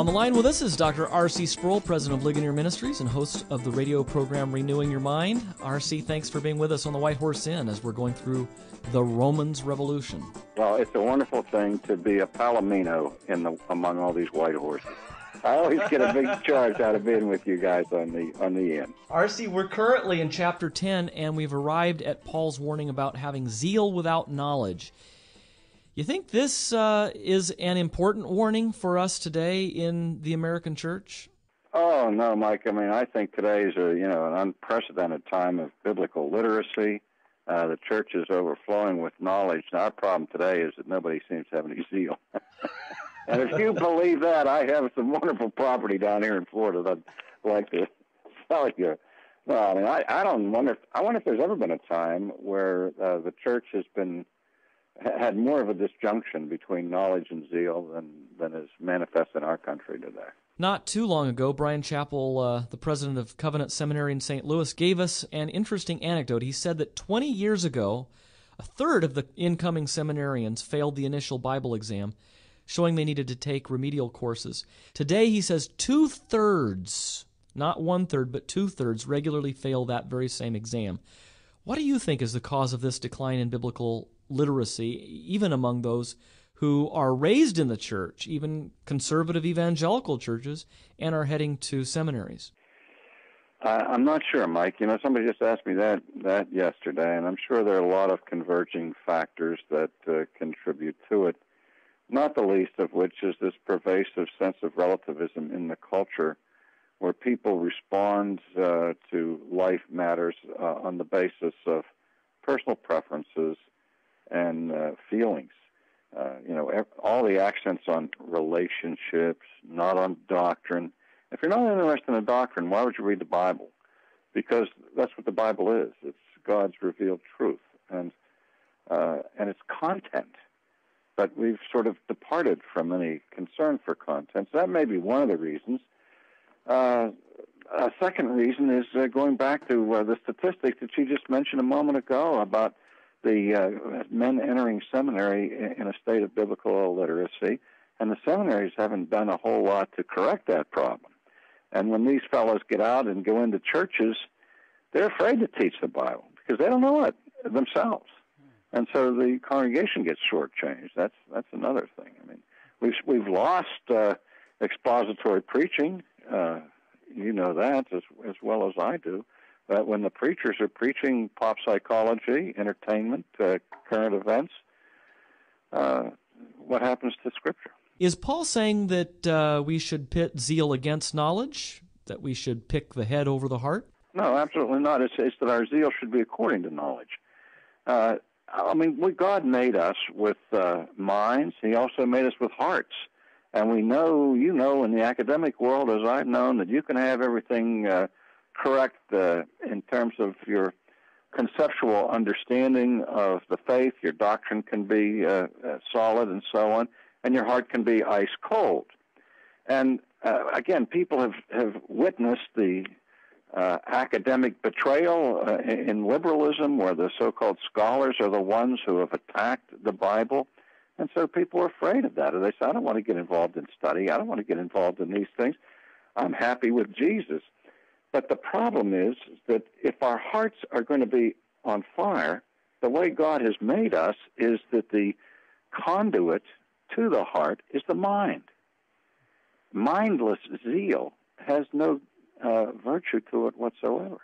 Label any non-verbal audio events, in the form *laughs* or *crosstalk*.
On the line with us is Dr. R.C. Sproul, president of Ligonier Ministries and host of the radio program Renewing Your Mind. R.C., thanks for being with us on the White Horse Inn as we're going through the Romans Revolution. Well, it's a wonderful thing to be a palomino in the, among all these white horses. I always get a big *laughs* charge out of being with you guys on the on the inn. RC, we're currently in chapter 10 and we've arrived at Paul's warning about having zeal without knowledge. You think this uh, is an important warning for us today in the American church? Oh no, Mike. I mean, I think today is a you know an unprecedented time of biblical literacy. Uh, the church is overflowing with knowledge. Now, our problem today is that nobody seems to have any zeal. *laughs* and if you believe that, I have some wonderful property down here in Florida that I'd like to sell you. Well, I mean, I, I don't wonder. If, I wonder if there's ever been a time where uh, the church has been had more of a disjunction between knowledge and zeal than, than is manifest in our country today. Not too long ago, Bryan Chapell, uh, the president of Covenant Seminary in St. Louis, gave us an interesting anecdote. He said that 20 years ago, a third of the incoming seminarians failed the initial Bible exam, showing they needed to take remedial courses. Today, he says two thirds, not one third, but two thirds, regularly fail that very same exam. What do you think is the cause of this decline in biblical literacy, even among those who are raised in the church, even conservative evangelical churches, and are heading to seminaries? Uh, I'm not sure, Mike. You know, somebody just asked me that that yesterday, and I'm sure there are a lot of converging factors that uh, contribute to it. Not the least of which is this pervasive sense of relativism in the culture, where people respond uh, to life matters uh, on the basis of personal preferences and uh, feelings. Uh, you know, all the accents on relationships, not on doctrine. If you're not interested in doctrine, why would you read the Bible? Because that's what the Bible is. It's God's revealed truth, and uh, and its content. But we've sort of departed from any concern for content. So that may be one of the reasons. Uh, a second reason is uh, going back to uh, the statistics that you just mentioned a moment ago about the uh, men entering seminary in a state of biblical illiteracy, and the seminaries haven't done a whole lot to correct that problem. And when these fellows get out and go into churches, they're afraid to teach the Bible because they don't know it themselves, and so the congregation gets shortchanged. That's that's another thing. I mean, we've we've lost uh, expository preaching. Uh, you know that as as well as I do that when the preachers are preaching pop psychology, entertainment, uh, current events, uh, what happens to Scripture? Is Paul saying that uh, we should pit zeal against knowledge? That we should pick the head over the heart? No, absolutely not. It's, it's that our zeal should be according to knowledge. Uh, I mean, we, God made us with uh, minds. He also made us with hearts. And we know, you know, in the academic world, as I've known, that you can have everything uh, correct uh, in terms of your conceptual understanding of the faith. Your doctrine can be uh, uh, solid and so on, and your heart can be ice cold. And uh, again, people have, have witnessed the uh, academic betrayal uh, in liberalism, where the so called scholars are the ones who have attacked the Bible. And so people are afraid of that. And they say, I don't want to get involved in study. I don't want to get involved in these things. I'm happy with Jesus. But the problem is that if our hearts are going to be on fire, the way God has made us is that the conduit to the heart is the mind. Mindless zeal has no uh, virtue to it whatsoever.